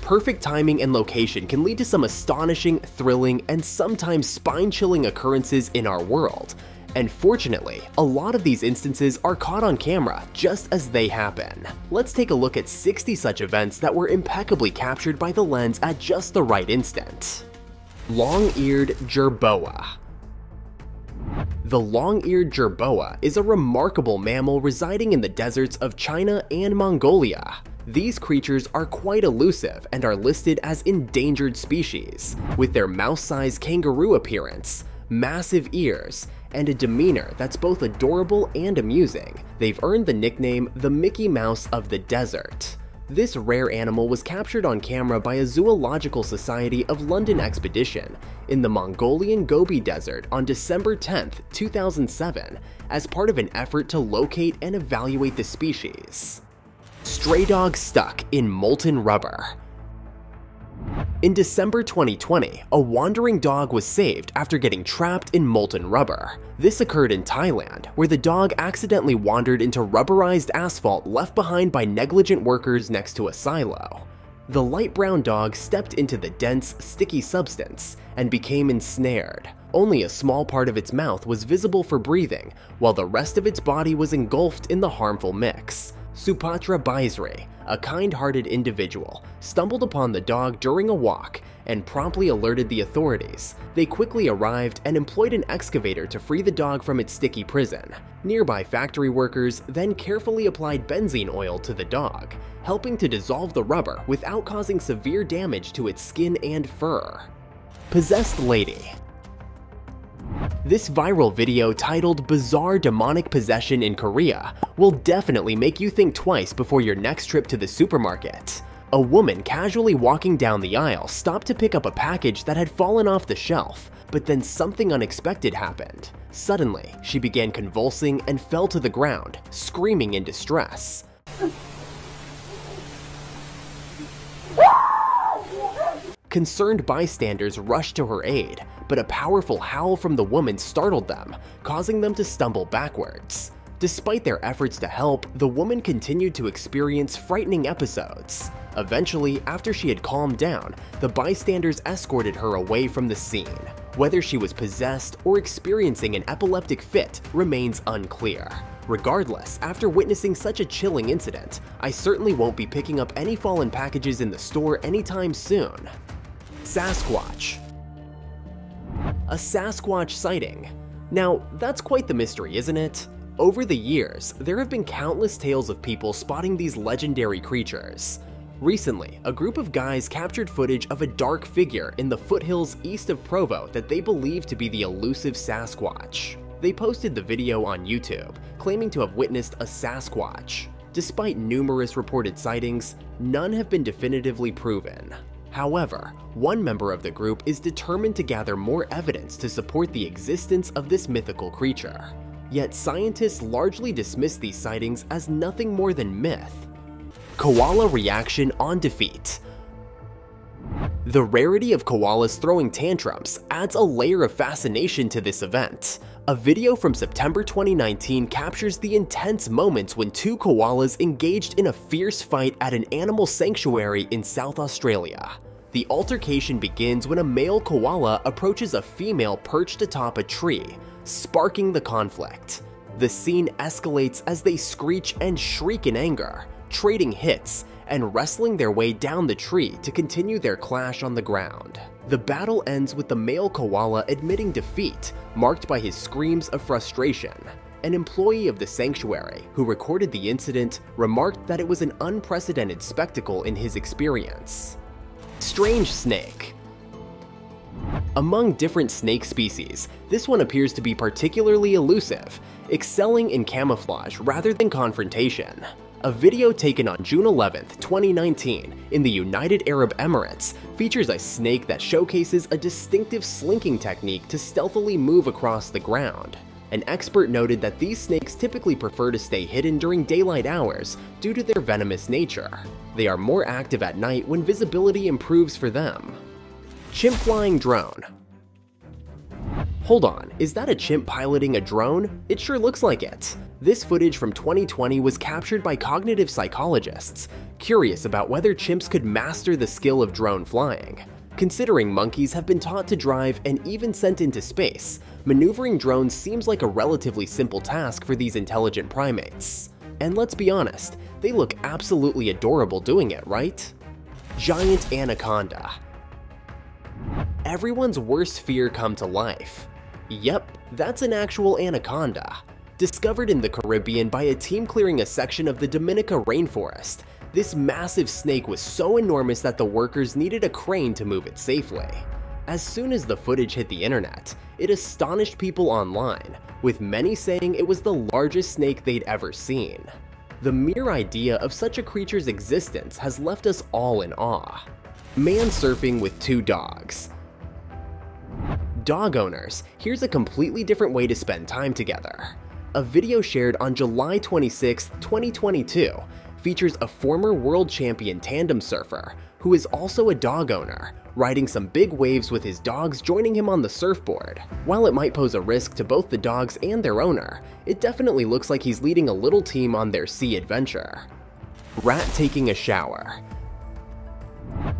Perfect timing and location can lead to some astonishing, thrilling, and sometimes spine-chilling occurrences in our world. And fortunately, a lot of these instances are caught on camera just as they happen. Let's take a look at 60 such events that were impeccably captured by the lens at just the right instant. Long-eared jerboa the long-eared jerboa is a remarkable mammal residing in the deserts of China and Mongolia. These creatures are quite elusive and are listed as endangered species, with their mouse-sized kangaroo appearance, massive ears, and a demeanor that's both adorable and amusing. They've earned the nickname the Mickey Mouse of the Desert. This rare animal was captured on camera by a Zoological Society of London expedition in the Mongolian Gobi Desert on December 10, 2007, as part of an effort to locate and evaluate the species. Stray dog stuck in molten rubber. In December 2020, a wandering dog was saved after getting trapped in molten rubber. This occurred in Thailand, where the dog accidentally wandered into rubberized asphalt left behind by negligent workers next to a silo. The light brown dog stepped into the dense, sticky substance and became ensnared. Only a small part of its mouth was visible for breathing, while the rest of its body was engulfed in the harmful mix. Supatra Baisri, a kind-hearted individual, stumbled upon the dog during a walk and promptly alerted the authorities. They quickly arrived and employed an excavator to free the dog from its sticky prison. Nearby factory workers then carefully applied benzene oil to the dog, helping to dissolve the rubber without causing severe damage to its skin and fur. Possessed Lady this viral video titled Bizarre Demonic Possession in Korea will definitely make you think twice before your next trip to the supermarket. A woman casually walking down the aisle stopped to pick up a package that had fallen off the shelf, but then something unexpected happened. Suddenly, she began convulsing and fell to the ground, screaming in distress. Concerned bystanders rushed to her aid, but a powerful howl from the woman startled them, causing them to stumble backwards. Despite their efforts to help, the woman continued to experience frightening episodes. Eventually, after she had calmed down, the bystanders escorted her away from the scene. Whether she was possessed or experiencing an epileptic fit remains unclear. Regardless, after witnessing such a chilling incident, I certainly won't be picking up any fallen packages in the store anytime soon. Sasquatch A Sasquatch sighting. Now, that's quite the mystery, isn't it? Over the years, there have been countless tales of people spotting these legendary creatures. Recently, a group of guys captured footage of a dark figure in the foothills east of Provo that they believe to be the elusive Sasquatch. They posted the video on YouTube, claiming to have witnessed a Sasquatch. Despite numerous reported sightings, none have been definitively proven. However, one member of the group is determined to gather more evidence to support the existence of this mythical creature. Yet scientists largely dismiss these sightings as nothing more than myth. Koala reaction on defeat. The rarity of koalas throwing tantrums adds a layer of fascination to this event. A video from September 2019 captures the intense moments when two koalas engaged in a fierce fight at an animal sanctuary in South Australia. The altercation begins when a male koala approaches a female perched atop a tree, sparking the conflict. The scene escalates as they screech and shriek in anger, trading hits and wrestling their way down the tree to continue their clash on the ground. The battle ends with the male koala admitting defeat, marked by his screams of frustration. An employee of the sanctuary who recorded the incident remarked that it was an unprecedented spectacle in his experience. Strange snake. Among different snake species, this one appears to be particularly elusive, excelling in camouflage rather than confrontation. A video taken on June 11, 2019, in the United Arab Emirates features a snake that showcases a distinctive slinking technique to stealthily move across the ground. An expert noted that these snakes typically prefer to stay hidden during daylight hours due to their venomous nature. They are more active at night when visibility improves for them. Chimp flying drone. Hold on, is that a chimp piloting a drone? It sure looks like it. This footage from 2020 was captured by cognitive psychologists, curious about whether chimps could master the skill of drone flying. Considering monkeys have been taught to drive and even sent into space, maneuvering drones seems like a relatively simple task for these intelligent primates. And let's be honest, they look absolutely adorable doing it, right? Giant Anaconda Everyone's worst fear come to life. Yep, that's an actual anaconda. Discovered in the Caribbean by a team clearing a section of the Dominica rainforest, this massive snake was so enormous that the workers needed a crane to move it safely. As soon as the footage hit the internet, it astonished people online, with many saying it was the largest snake they'd ever seen. The mere idea of such a creature's existence has left us all in awe. Man surfing with two dogs. Dog owners, here's a completely different way to spend time together. A video shared on July 26, 2022 features a former world champion tandem surfer who is also a dog owner, riding some big waves with his dogs joining him on the surfboard. While it might pose a risk to both the dogs and their owner, it definitely looks like he's leading a little team on their sea adventure. Rat taking a shower.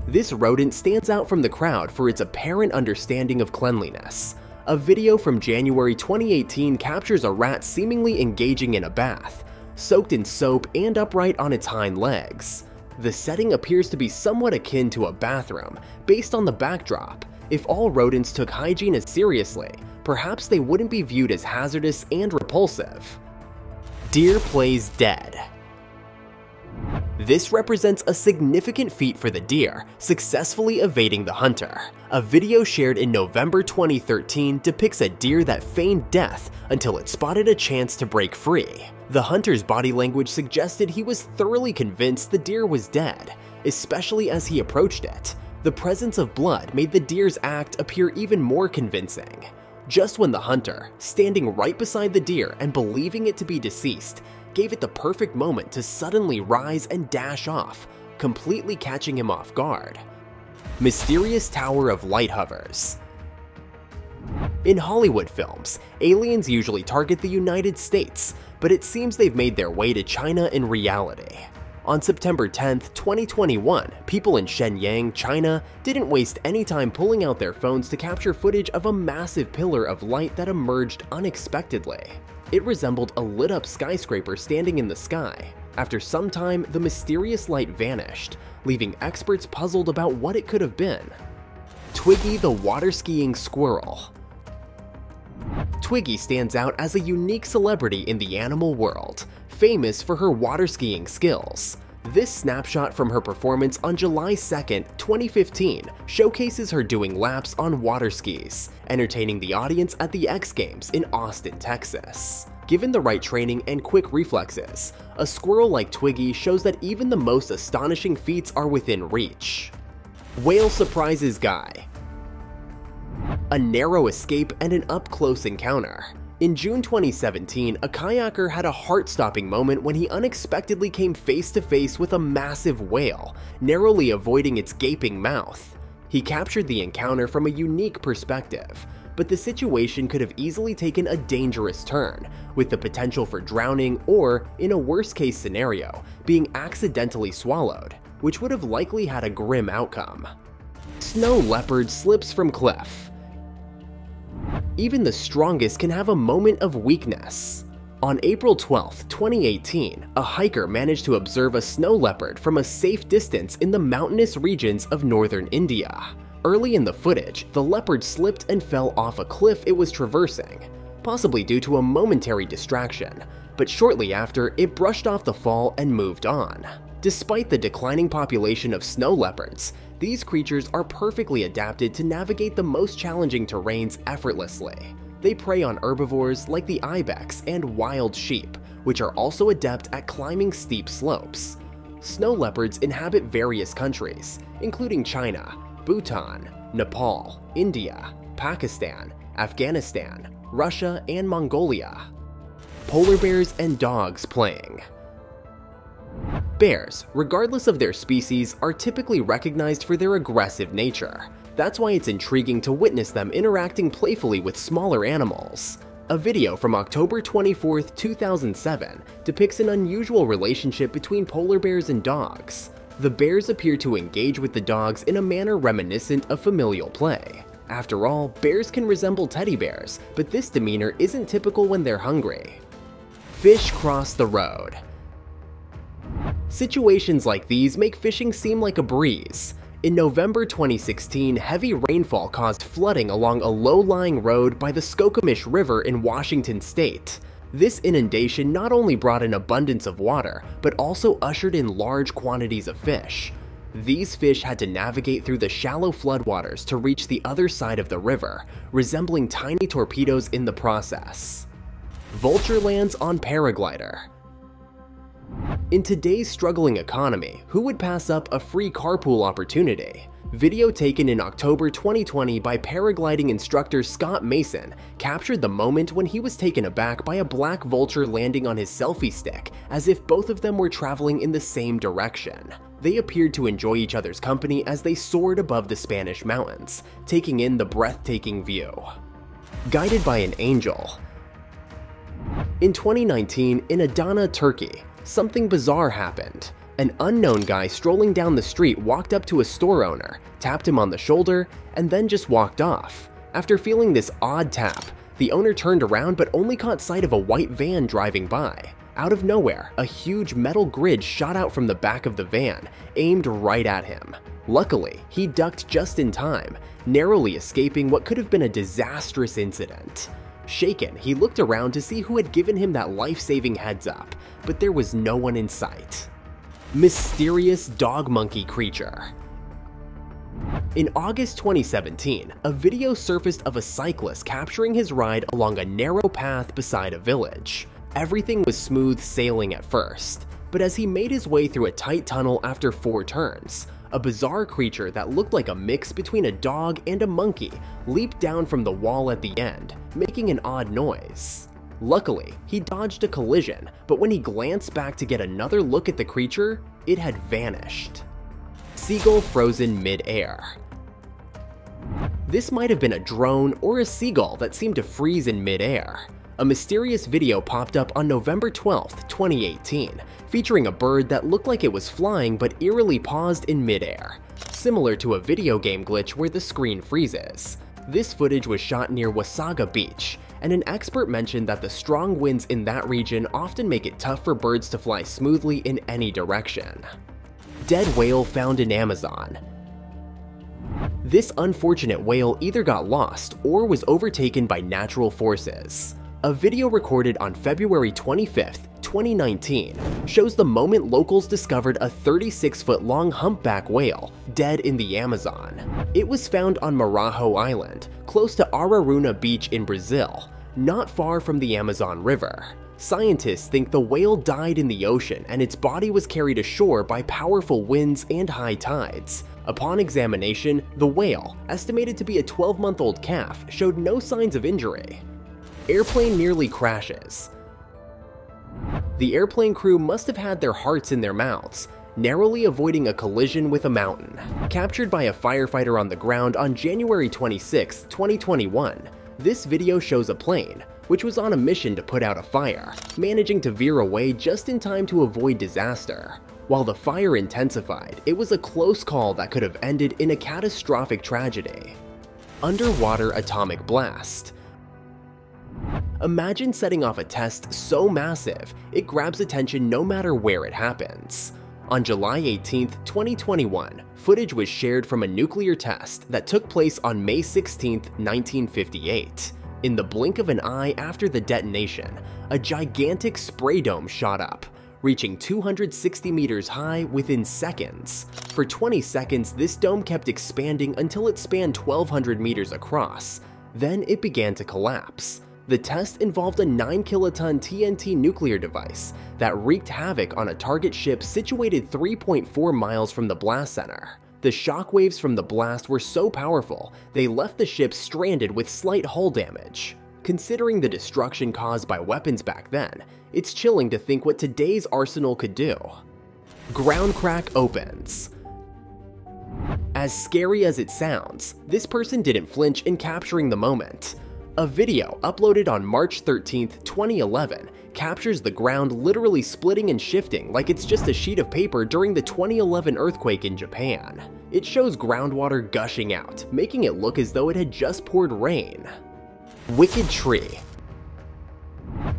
This rodent stands out from the crowd for its apparent understanding of cleanliness. A video from January 2018 captures a rat seemingly engaging in a bath, soaked in soap and upright on its hind legs. The setting appears to be somewhat akin to a bathroom, based on the backdrop. If all rodents took hygiene as seriously, perhaps they wouldn't be viewed as hazardous and repulsive. Deer plays dead. This represents a significant feat for the deer, successfully evading the hunter. A video shared in November 2013 depicts a deer that feigned death until it spotted a chance to break free. The hunter's body language suggested he was thoroughly convinced the deer was dead, especially as he approached it. The presence of blood made the deer's act appear even more convincing. Just when the hunter, standing right beside the deer and believing it to be deceased, gave it the perfect moment to suddenly rise and dash off, completely catching him off guard. Mysterious Tower of Light Hovers In Hollywood films, aliens usually target the United States, but it seems they've made their way to China in reality. On September 10, 2021, people in Shenyang, China didn't waste any time pulling out their phones to capture footage of a massive pillar of light that emerged unexpectedly. It resembled a lit up skyscraper standing in the sky. After some time, the mysterious light vanished, leaving experts puzzled about what it could have been. Twiggy the water skiing squirrel. Twiggy stands out as a unique celebrity in the animal world, famous for her water skiing skills. This snapshot from her performance on July 2, 2015 showcases her doing laps on water skis, entertaining the audience at the X Games in Austin, Texas. Given the right training and quick reflexes, a squirrel like Twiggy shows that even the most astonishing feats are within reach. Whale Surprises Guy A narrow escape and an up-close encounter. In June 2017, a kayaker had a heart-stopping moment when he unexpectedly came face-to-face with a massive whale, narrowly avoiding its gaping mouth. He captured the encounter from a unique perspective, but the situation could have easily taken a dangerous turn, with the potential for drowning or, in a worst-case scenario, being accidentally swallowed, which would have likely had a grim outcome. Snow leopard slips from cliff. Even the strongest can have a moment of weakness. On April 12, 2018, a hiker managed to observe a snow leopard from a safe distance in the mountainous regions of northern India. Early in the footage, the leopard slipped and fell off a cliff it was traversing, possibly due to a momentary distraction, but shortly after, it brushed off the fall and moved on. Despite the declining population of snow leopards, these creatures are perfectly adapted to navigate the most challenging terrains effortlessly. They prey on herbivores like the ibex and wild sheep, which are also adept at climbing steep slopes. Snow leopards inhabit various countries, including China, Bhutan, Nepal, India, Pakistan, Afghanistan, Russia, and Mongolia. Polar bears and dogs playing. Bears, regardless of their species, are typically recognized for their aggressive nature. That's why it's intriguing to witness them interacting playfully with smaller animals. A video from October 24, 2007 depicts an unusual relationship between polar bears and dogs. The bears appear to engage with the dogs in a manner reminiscent of familial play. After all, bears can resemble teddy bears, but this demeanor isn't typical when they're hungry. Fish cross the road. Situations like these make fishing seem like a breeze. In November 2016, heavy rainfall caused flooding along a low-lying road by the Skokomish River in Washington state. This inundation not only brought an abundance of water, but also ushered in large quantities of fish. These fish had to navigate through the shallow floodwaters to reach the other side of the river, resembling tiny torpedoes in the process. Vulture lands on paraglider. In today's struggling economy, who would pass up a free carpool opportunity? Video taken in October 2020 by paragliding instructor Scott Mason captured the moment when he was taken aback by a black vulture landing on his selfie stick, as if both of them were traveling in the same direction. They appeared to enjoy each other's company as they soared above the Spanish mountains, taking in the breathtaking view. Guided by an angel. In 2019, in Adana, Turkey, something bizarre happened. An unknown guy strolling down the street walked up to a store owner, tapped him on the shoulder, and then just walked off. After feeling this odd tap, the owner turned around but only caught sight of a white van driving by. Out of nowhere, a huge metal grid shot out from the back of the van, aimed right at him. Luckily, he ducked just in time, narrowly escaping what could have been a disastrous incident. Shaken, he looked around to see who had given him that life-saving heads up, but there was no one in sight. Mysterious dog monkey creature. In August 2017, a video surfaced of a cyclist capturing his ride along a narrow path beside a village. Everything was smooth sailing at first, but as he made his way through a tight tunnel after four turns, a bizarre creature that looked like a mix between a dog and a monkey leaped down from the wall at the end, making an odd noise. Luckily, he dodged a collision, but when he glanced back to get another look at the creature, it had vanished. Seagull frozen mid-air. This might have been a drone or a seagull that seemed to freeze in mid-air a mysterious video popped up on November 12, 2018, featuring a bird that looked like it was flying but eerily paused in midair, similar to a video game glitch where the screen freezes. This footage was shot near Wasaga Beach, and an expert mentioned that the strong winds in that region often make it tough for birds to fly smoothly in any direction. Dead whale found in Amazon. This unfortunate whale either got lost or was overtaken by natural forces. A video recorded on February 25, 2019, shows the moment locals discovered a 36-foot long humpback whale dead in the Amazon. It was found on Marajo Island, close to Araruna Beach in Brazil, not far from the Amazon River. Scientists think the whale died in the ocean and its body was carried ashore by powerful winds and high tides. Upon examination, the whale, estimated to be a 12-month-old calf, showed no signs of injury airplane nearly crashes. The airplane crew must have had their hearts in their mouths, narrowly avoiding a collision with a mountain. Captured by a firefighter on the ground on January 26, 2021, this video shows a plane, which was on a mission to put out a fire, managing to veer away just in time to avoid disaster. While the fire intensified, it was a close call that could have ended in a catastrophic tragedy. Underwater Atomic Blast Imagine setting off a test so massive, it grabs attention no matter where it happens. On July 18, 2021, footage was shared from a nuclear test that took place on May 16, 1958. In the blink of an eye after the detonation, a gigantic spray dome shot up, reaching 260 meters high within seconds. For 20 seconds, this dome kept expanding until it spanned 1200 meters across. Then it began to collapse. The test involved a 9 kiloton TNT nuclear device that wreaked havoc on a target ship situated 3.4 miles from the blast center. The shockwaves from the blast were so powerful, they left the ship stranded with slight hull damage. Considering the destruction caused by weapons back then, it's chilling to think what today's arsenal could do. Ground crack opens. As scary as it sounds, this person didn't flinch in capturing the moment. A video uploaded on March 13, 2011 captures the ground literally splitting and shifting like it's just a sheet of paper during the 2011 earthquake in Japan. It shows groundwater gushing out, making it look as though it had just poured rain. Wicked Tree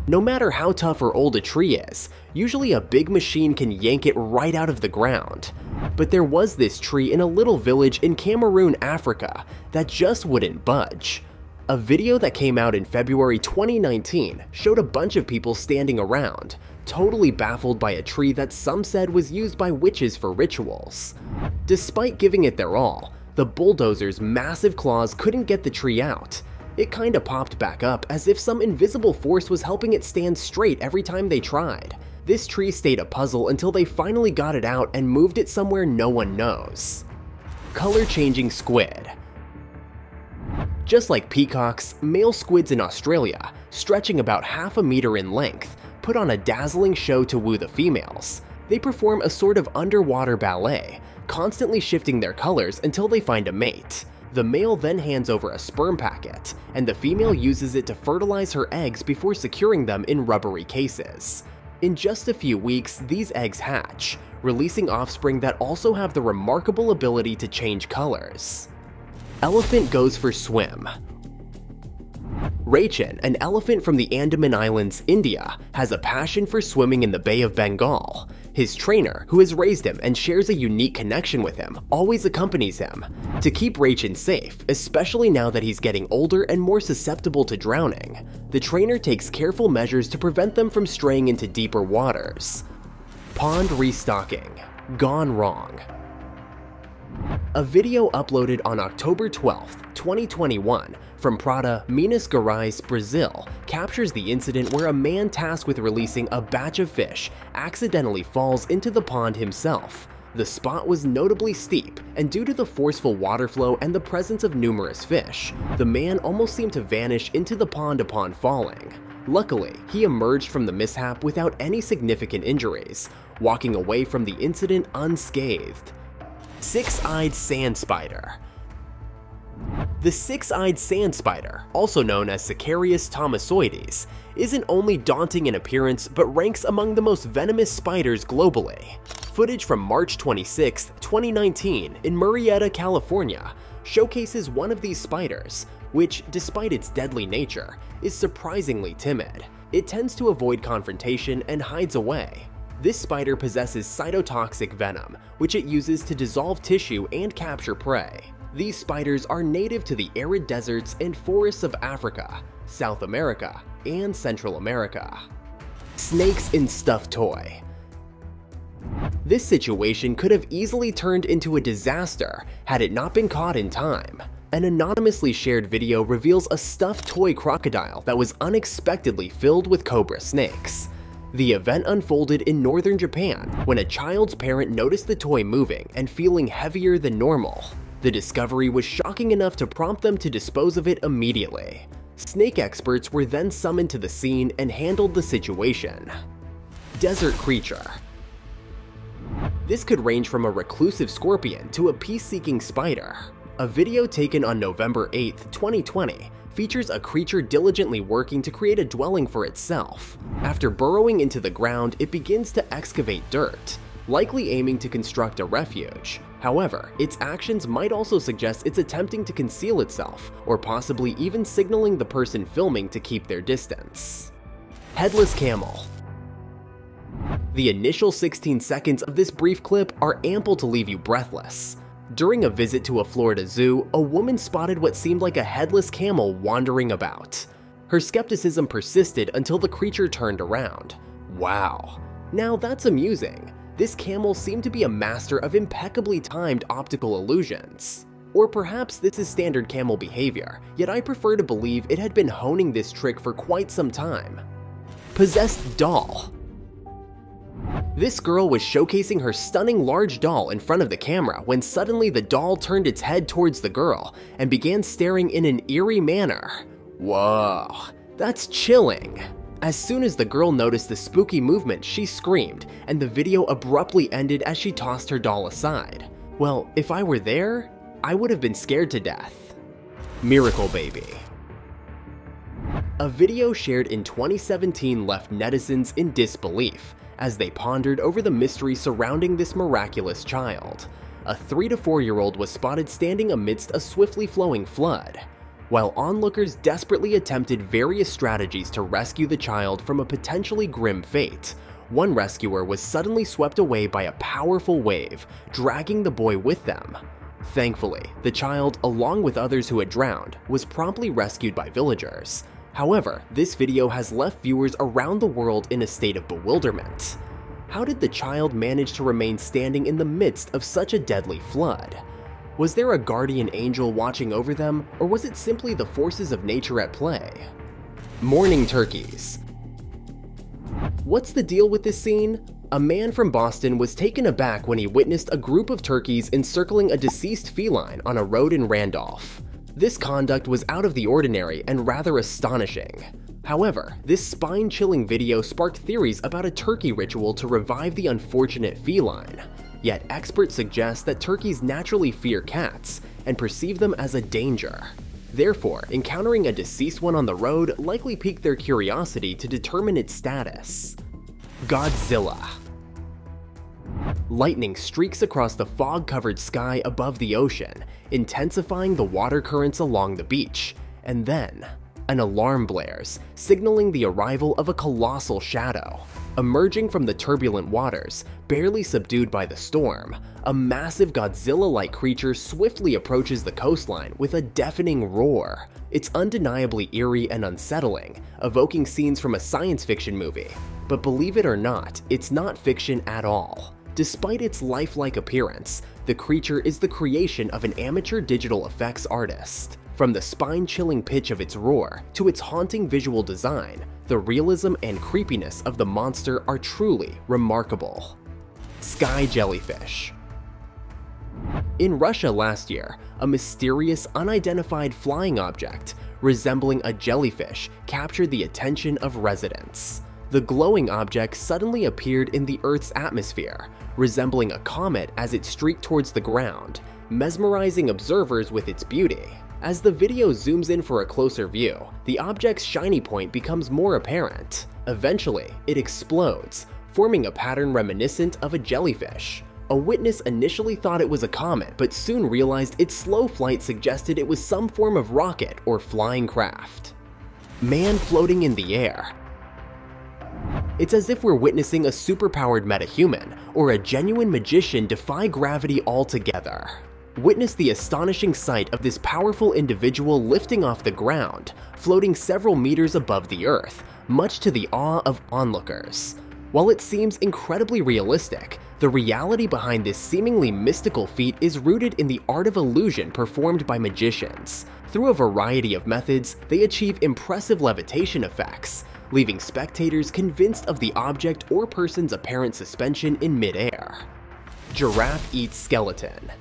no matter how tough or old a tree is, usually a big machine can yank it right out of the ground. But there was this tree in a little village in Cameroon, Africa, that just wouldn't budge. A video that came out in February 2019 showed a bunch of people standing around, totally baffled by a tree that some said was used by witches for rituals. Despite giving it their all, the bulldozer's massive claws couldn't get the tree out, it kinda popped back up as if some invisible force was helping it stand straight every time they tried. This tree stayed a puzzle until they finally got it out and moved it somewhere no one knows. Color changing squid. Just like peacocks, male squids in Australia, stretching about half a meter in length, put on a dazzling show to woo the females. They perform a sort of underwater ballet, constantly shifting their colors until they find a mate. The male then hands over a sperm packet, and the female uses it to fertilize her eggs before securing them in rubbery cases. In just a few weeks, these eggs hatch, releasing offspring that also have the remarkable ability to change colors. Elephant goes for swim. Rajan, an elephant from the Andaman Islands, India, has a passion for swimming in the Bay of Bengal. His trainer, who has raised him and shares a unique connection with him, always accompanies him. To keep Rajan safe, especially now that he's getting older and more susceptible to drowning, the trainer takes careful measures to prevent them from straying into deeper waters. Pond restocking. Gone wrong. A video uploaded on October 12, 2021 from Prata, Minas Gerais, Brazil captures the incident where a man tasked with releasing a batch of fish accidentally falls into the pond himself. The spot was notably steep, and due to the forceful water flow and the presence of numerous fish, the man almost seemed to vanish into the pond upon falling. Luckily, he emerged from the mishap without any significant injuries, walking away from the incident unscathed. Six-eyed sand spider. The six-eyed sand spider, also known as Sicarius thomisoides, isn't only daunting in appearance but ranks among the most venomous spiders globally. Footage from March 26, 2019 in Murrieta, California showcases one of these spiders, which, despite its deadly nature, is surprisingly timid. It tends to avoid confrontation and hides away, this spider possesses cytotoxic venom, which it uses to dissolve tissue and capture prey. These spiders are native to the arid deserts and forests of Africa, South America, and Central America. Snakes in Stuffed Toy This situation could have easily turned into a disaster had it not been caught in time. An anonymously shared video reveals a stuffed toy crocodile that was unexpectedly filled with cobra snakes. The event unfolded in northern Japan when a child's parent noticed the toy moving and feeling heavier than normal. The discovery was shocking enough to prompt them to dispose of it immediately. Snake experts were then summoned to the scene and handled the situation. Desert Creature This could range from a reclusive scorpion to a peace-seeking spider. A video taken on November 8, 2020 features a creature diligently working to create a dwelling for itself. After burrowing into the ground, it begins to excavate dirt, likely aiming to construct a refuge. However, its actions might also suggest it's attempting to conceal itself, or possibly even signaling the person filming to keep their distance. Headless Camel The initial 16 seconds of this brief clip are ample to leave you breathless. During a visit to a Florida zoo, a woman spotted what seemed like a headless camel wandering about. Her skepticism persisted until the creature turned around. Wow. Now that's amusing. This camel seemed to be a master of impeccably timed optical illusions. Or perhaps this is standard camel behavior, yet I prefer to believe it had been honing this trick for quite some time. Possessed Doll this girl was showcasing her stunning large doll in front of the camera when suddenly the doll turned its head towards the girl and began staring in an eerie manner. Whoa, that's chilling. As soon as the girl noticed the spooky movement, she screamed, and the video abruptly ended as she tossed her doll aside. Well, if I were there, I would have been scared to death. Miracle Baby A video shared in 2017 left netizens in disbelief as they pondered over the mystery surrounding this miraculous child. A 3 to 4 year old was spotted standing amidst a swiftly flowing flood, while onlookers desperately attempted various strategies to rescue the child from a potentially grim fate. One rescuer was suddenly swept away by a powerful wave, dragging the boy with them. Thankfully, the child, along with others who had drowned, was promptly rescued by villagers. However, this video has left viewers around the world in a state of bewilderment. How did the child manage to remain standing in the midst of such a deadly flood? Was there a guardian angel watching over them, or was it simply the forces of nature at play? Mourning turkeys. What's the deal with this scene? A man from Boston was taken aback when he witnessed a group of turkeys encircling a deceased feline on a road in Randolph. This conduct was out of the ordinary and rather astonishing. However, this spine-chilling video sparked theories about a turkey ritual to revive the unfortunate feline. Yet experts suggest that turkeys naturally fear cats and perceive them as a danger. Therefore, encountering a deceased one on the road likely piqued their curiosity to determine its status. Godzilla Lightning streaks across the fog-covered sky above the ocean, intensifying the water currents along the beach, and then an alarm blares, signaling the arrival of a colossal shadow. Emerging from the turbulent waters, barely subdued by the storm, a massive Godzilla-like creature swiftly approaches the coastline with a deafening roar. It's undeniably eerie and unsettling, evoking scenes from a science fiction movie. But believe it or not, it's not fiction at all. Despite its lifelike appearance, the creature is the creation of an amateur digital effects artist. From the spine-chilling pitch of its roar to its haunting visual design, the realism and creepiness of the monster are truly remarkable. Sky Jellyfish In Russia last year, a mysterious unidentified flying object resembling a jellyfish captured the attention of residents. The glowing object suddenly appeared in the Earth's atmosphere, resembling a comet as it streaked towards the ground, mesmerizing observers with its beauty. As the video zooms in for a closer view, the object's shiny point becomes more apparent. Eventually, it explodes, forming a pattern reminiscent of a jellyfish. A witness initially thought it was a comet, but soon realized its slow flight suggested it was some form of rocket or flying craft. Man floating in the air. It's as if we're witnessing a superpowered metahuman, or a genuine magician defy gravity altogether Witness the astonishing sight of this powerful individual lifting off the ground, floating several meters above the earth, much to the awe of onlookers. While it seems incredibly realistic, the reality behind this seemingly mystical feat is rooted in the art of illusion performed by magicians. Through a variety of methods, they achieve impressive levitation effects, leaving spectators convinced of the object or person's apparent suspension in midair. Giraffe eats skeleton.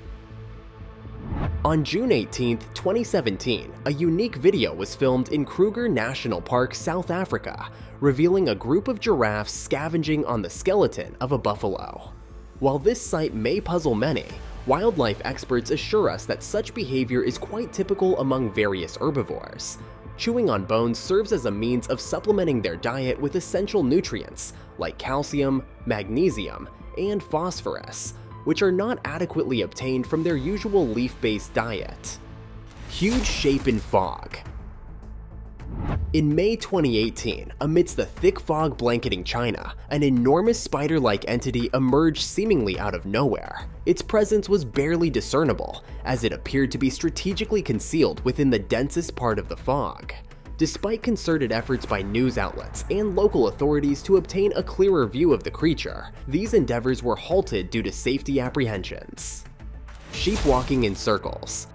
On June 18, 2017, a unique video was filmed in Kruger National Park, South Africa, revealing a group of giraffes scavenging on the skeleton of a buffalo. While this sight may puzzle many, wildlife experts assure us that such behavior is quite typical among various herbivores. Chewing on bones serves as a means of supplementing their diet with essential nutrients like calcium, magnesium, and phosphorus, which are not adequately obtained from their usual leaf-based diet. Huge shape in fog. In May 2018, amidst the thick fog blanketing China, an enormous spider-like entity emerged seemingly out of nowhere. Its presence was barely discernible, as it appeared to be strategically concealed within the densest part of the fog. Despite concerted efforts by news outlets and local authorities to obtain a clearer view of the creature, these endeavors were halted due to safety apprehensions. Sheep walking in circles.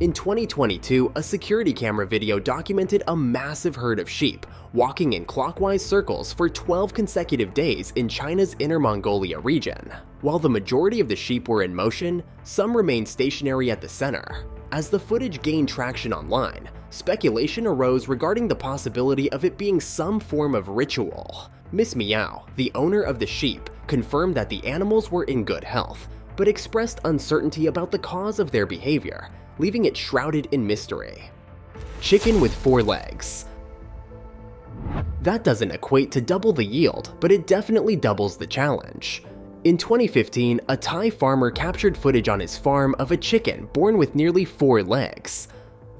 In 2022, a security camera video documented a massive herd of sheep walking in clockwise circles for 12 consecutive days in China's Inner Mongolia region. While the majority of the sheep were in motion, some remained stationary at the center. As the footage gained traction online, speculation arose regarding the possibility of it being some form of ritual. Miss Meow, the owner of the sheep, confirmed that the animals were in good health, but expressed uncertainty about the cause of their behavior, leaving it shrouded in mystery. chicken with four legs. That doesn't equate to double the yield, but it definitely doubles the challenge. In 2015, a Thai farmer captured footage on his farm of a chicken born with nearly four legs.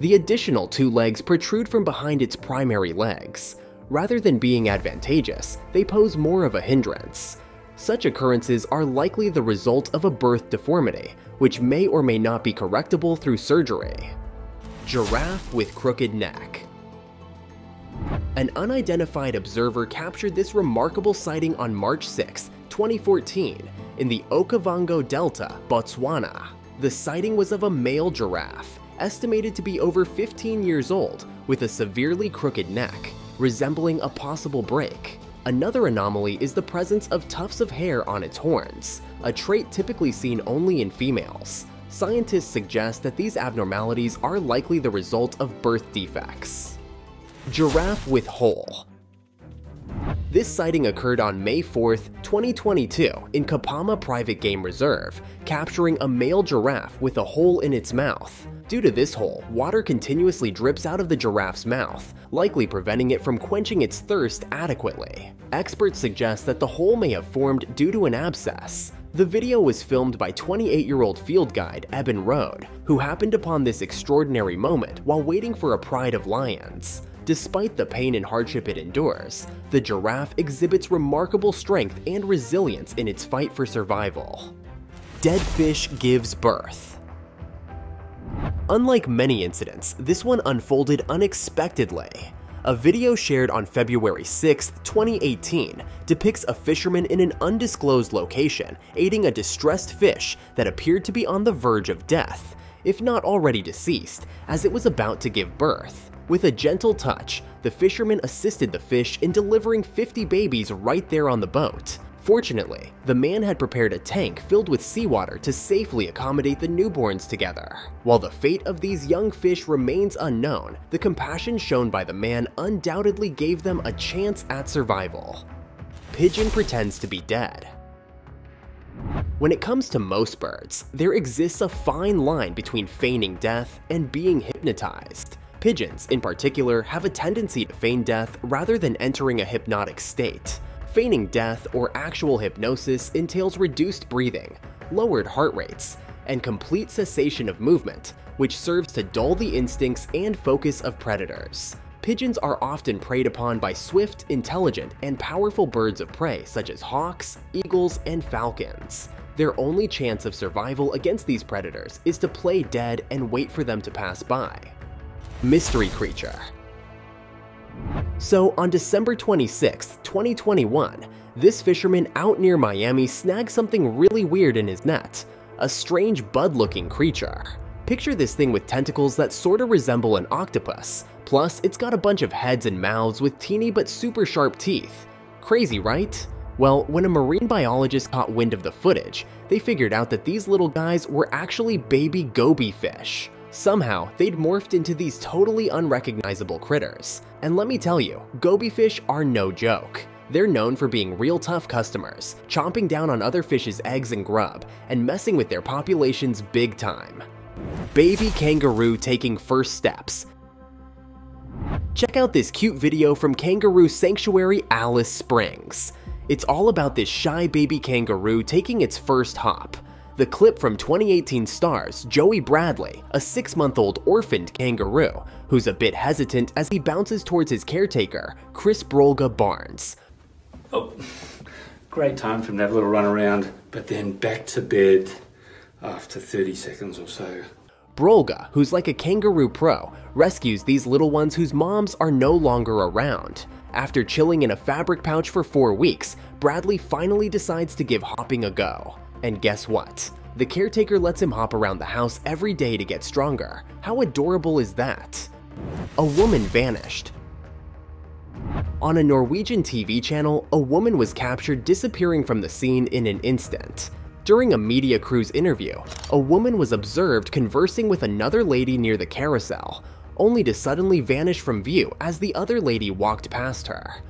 The additional two legs protrude from behind its primary legs. Rather than being advantageous, they pose more of a hindrance. Such occurrences are likely the result of a birth deformity, which may or may not be correctable through surgery. Giraffe with crooked neck. An unidentified observer captured this remarkable sighting on March 6, 2014, in the Okavango Delta, Botswana. The sighting was of a male giraffe, estimated to be over 15 years old, with a severely crooked neck, resembling a possible break. Another anomaly is the presence of tufts of hair on its horns, a trait typically seen only in females. Scientists suggest that these abnormalities are likely the result of birth defects. Giraffe with hole. This sighting occurred on May 4, 2022 in Kapama Private Game Reserve, capturing a male giraffe with a hole in its mouth. Due to this hole, water continuously drips out of the giraffe's mouth, likely preventing it from quenching its thirst adequately. Experts suggest that the hole may have formed due to an abscess. The video was filmed by 28-year-old field guide Eben Rode, who happened upon this extraordinary moment while waiting for a pride of lions. Despite the pain and hardship it endures, the giraffe exhibits remarkable strength and resilience in its fight for survival. Dead fish gives birth. Unlike many incidents, this one unfolded unexpectedly. A video shared on February 6, 2018 depicts a fisherman in an undisclosed location aiding a distressed fish that appeared to be on the verge of death, if not already deceased, as it was about to give birth. With a gentle touch, the fisherman assisted the fish in delivering 50 babies right there on the boat. Fortunately, the man had prepared a tank filled with seawater to safely accommodate the newborns together. While the fate of these young fish remains unknown, the compassion shown by the man undoubtedly gave them a chance at survival. Pigeon pretends to be dead. When it comes to most birds, there exists a fine line between feigning death and being hypnotized. Pigeons, in particular, have a tendency to feign death rather than entering a hypnotic state. Feigning death or actual hypnosis entails reduced breathing, lowered heart rates, and complete cessation of movement, which serves to dull the instincts and focus of predators. Pigeons are often preyed upon by swift, intelligent, and powerful birds of prey such as hawks, eagles, and falcons. Their only chance of survival against these predators is to play dead and wait for them to pass by. Mystery Creature so on December 26, 2021, this fisherman out near Miami snagged something really weird in his net, a strange bud-looking creature. Picture this thing with tentacles that sorta resemble an octopus, plus it's got a bunch of heads and mouths with teeny but super sharp teeth. Crazy, right? Well, when a marine biologist caught wind of the footage, they figured out that these little guys were actually baby goby fish. Somehow, they'd morphed into these totally unrecognizable critters. And let me tell you, goby fish are no joke. They're known for being real tough customers, chomping down on other fish's eggs and grub, and messing with their populations big time. Baby kangaroo taking first steps. Check out this cute video from Kangaroo Sanctuary Alice Springs. It's all about this shy baby kangaroo taking its first hop. The clip from 2018 stars Joey Bradley, a six-month-old orphaned kangaroo, who's a bit hesitant as he bounces towards his caretaker, Chris Brolga Barnes. Oh, great time for him to have a little run around, but then back to bed after 30 seconds or so. Brolga, who's like a kangaroo pro, rescues these little ones whose moms are no longer around. After chilling in a fabric pouch for four weeks, Bradley finally decides to give hopping a go. And guess what? The caretaker lets him hop around the house every day to get stronger. How adorable is that? A woman vanished. On a Norwegian TV channel, a woman was captured disappearing from the scene in an instant. During a media cruise interview, a woman was observed conversing with another lady near the carousel, only to suddenly vanish from view as the other lady walked past her.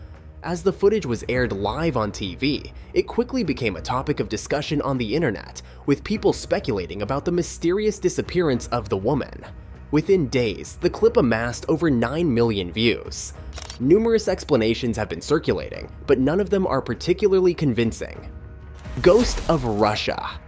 As the footage was aired live on TV, it quickly became a topic of discussion on the internet, with people speculating about the mysterious disappearance of the woman. Within days, the clip amassed over 9 million views. Numerous explanations have been circulating, but none of them are particularly convincing. Ghost of Russia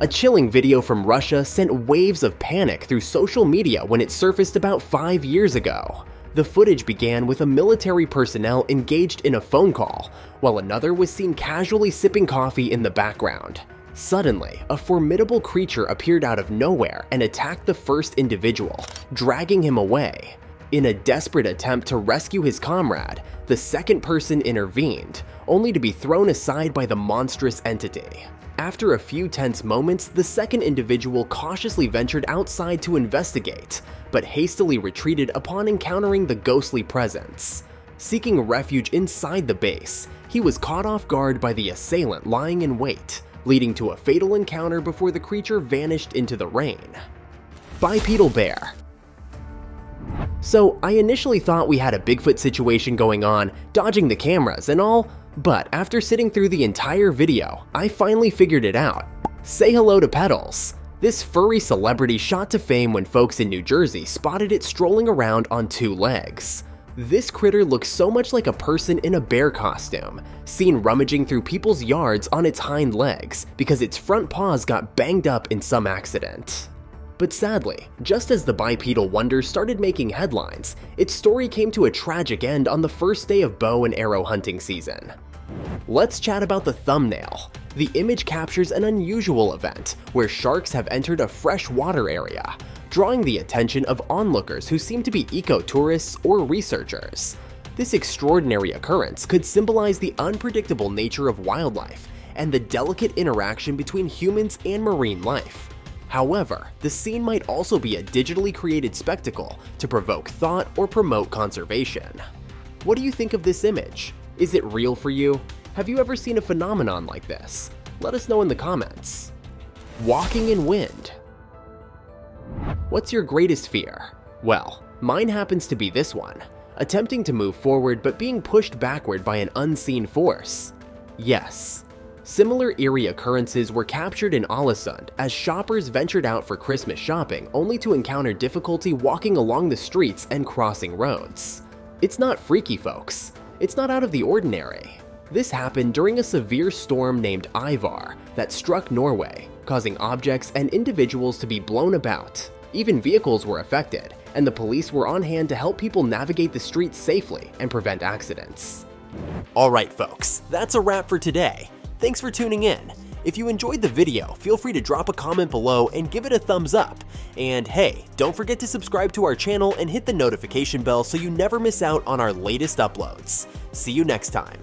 a chilling video from Russia sent waves of panic through social media when it surfaced about five years ago. The footage began with a military personnel engaged in a phone call, while another was seen casually sipping coffee in the background. Suddenly, a formidable creature appeared out of nowhere and attacked the first individual, dragging him away. In a desperate attempt to rescue his comrade, the second person intervened, only to be thrown aside by the monstrous entity. After a few tense moments, the second individual cautiously ventured outside to investigate, but hastily retreated upon encountering the ghostly presence. Seeking refuge inside the base, he was caught off guard by the assailant lying in wait, leading to a fatal encounter before the creature vanished into the rain. Bipedal Bear So I initially thought we had a Bigfoot situation going on, dodging the cameras and all, but after sitting through the entire video, I finally figured it out. Say hello to Pedals. This furry celebrity shot to fame when folks in New Jersey spotted it strolling around on two legs. This critter looks so much like a person in a bear costume, seen rummaging through people's yards on its hind legs because its front paws got banged up in some accident. But sadly, just as the bipedal wonder started making headlines, its story came to a tragic end on the first day of bow and arrow hunting season. Let's chat about the thumbnail. The image captures an unusual event where sharks have entered a freshwater area, drawing the attention of onlookers who seem to be eco-tourists or researchers. This extraordinary occurrence could symbolize the unpredictable nature of wildlife and the delicate interaction between humans and marine life. However, the scene might also be a digitally created spectacle to provoke thought or promote conservation. What do you think of this image? Is it real for you? Have you ever seen a phenomenon like this? Let us know in the comments. Walking in wind. What's your greatest fear? Well, mine happens to be this one. Attempting to move forward but being pushed backward by an unseen force. Yes. Similar eerie occurrences were captured in Ålesund as shoppers ventured out for Christmas shopping only to encounter difficulty walking along the streets and crossing roads. It's not freaky, folks. It's not out of the ordinary. This happened during a severe storm named Ivar that struck Norway, causing objects and individuals to be blown about. Even vehicles were affected, and the police were on hand to help people navigate the streets safely and prevent accidents. Alright folks, that's a wrap for today. Thanks for tuning in. If you enjoyed the video, feel free to drop a comment below and give it a thumbs up. And hey, don't forget to subscribe to our channel and hit the notification bell so you never miss out on our latest uploads. See you next time.